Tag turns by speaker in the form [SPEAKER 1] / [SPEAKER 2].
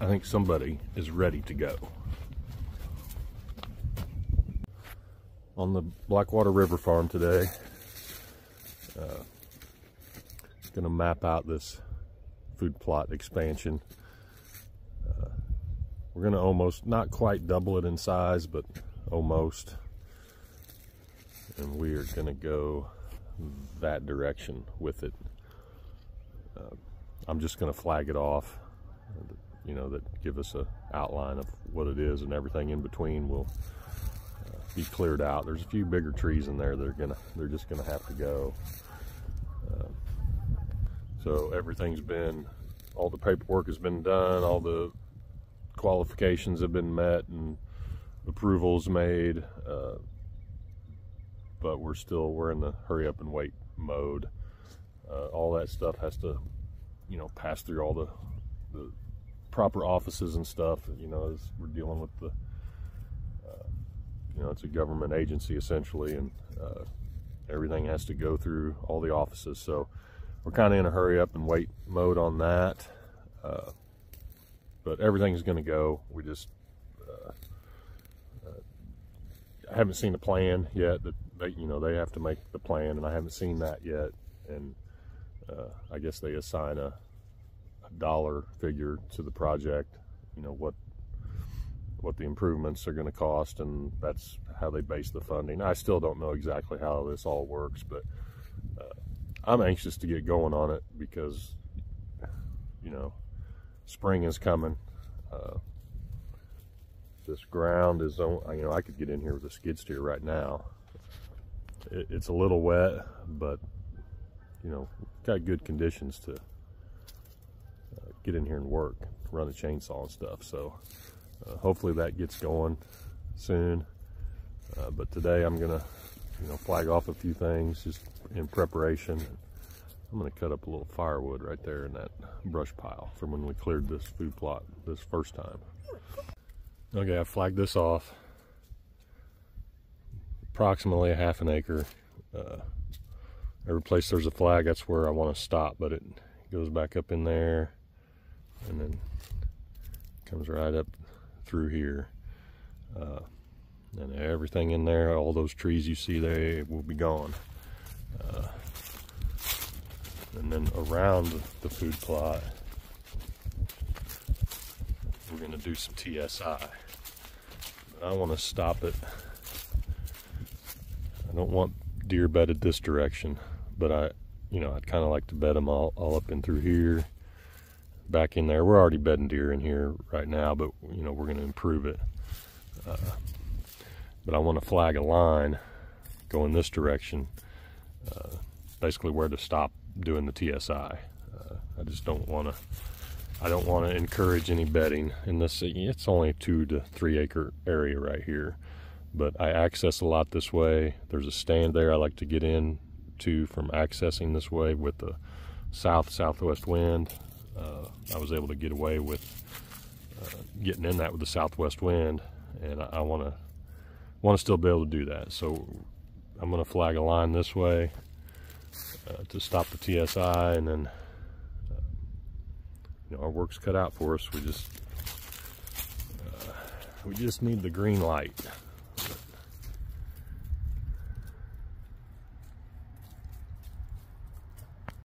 [SPEAKER 1] I think somebody is ready to go. On the Blackwater River Farm today, uh, gonna map out this food plot expansion. Uh, we're gonna almost, not quite double it in size, but almost. And we are gonna go that direction with it. Uh, I'm just gonna flag it off you know, that give us a outline of what it is and everything in between will uh, be cleared out. There's a few bigger trees in there that are gonna, they're just gonna have to go. Uh, so everything's been, all the paperwork has been done, all the qualifications have been met and approvals made, uh, but we're still, we're in the hurry up and wait mode. Uh, all that stuff has to, you know, pass through all the, the proper offices and stuff. You know, as we're dealing with the, uh, you know, it's a government agency essentially, and uh, everything has to go through all the offices. So we're kind of in a hurry up and wait mode on that. Uh, but everything's going to go. We just uh, uh, haven't seen the plan yet. That they, you know, they have to make the plan, and I haven't seen that yet. And uh, I guess they assign a dollar figure to the project, you know, what what the improvements are going to cost, and that's how they base the funding. I still don't know exactly how this all works, but uh, I'm anxious to get going on it because, you know, spring is coming. Uh, this ground is, on, you know, I could get in here with a skid steer right now. It, it's a little wet, but, you know, got good conditions to get in here and work, run a chainsaw and stuff. So uh, hopefully that gets going soon. Uh, but today I'm gonna, you know, flag off a few things just in preparation. I'm gonna cut up a little firewood right there in that brush pile from when we cleared this food plot this first time. Okay, I flagged this off. Approximately a half an acre. Uh, every place there's a flag, that's where I want to stop, but it goes back up in there and then comes right up through here. Uh, and everything in there, all those trees you see there will be gone. Uh, and then around the food plot, we're gonna do some TSI. I wanna stop it. I don't want deer bedded this direction, but I, you know, I'd kind of like to bed them all, all up and through here back in there. We're already bedding deer in here right now, but you know we're going to improve it. Uh, but I want to flag a line going this direction, uh, basically where to stop doing the TSI. Uh, I just don't want to. I don't want to encourage any bedding in this. It's only two to three acre area right here, but I access a lot this way. There's a stand there I like to get in to from accessing this way with the south southwest wind uh, I was able to get away with uh, getting in that with the southwest wind, and I want to want to still be able to do that. So I'm going to flag a line this way uh, to stop the TSI, and then uh, you know our work's cut out for us. We just uh, we just need the green light.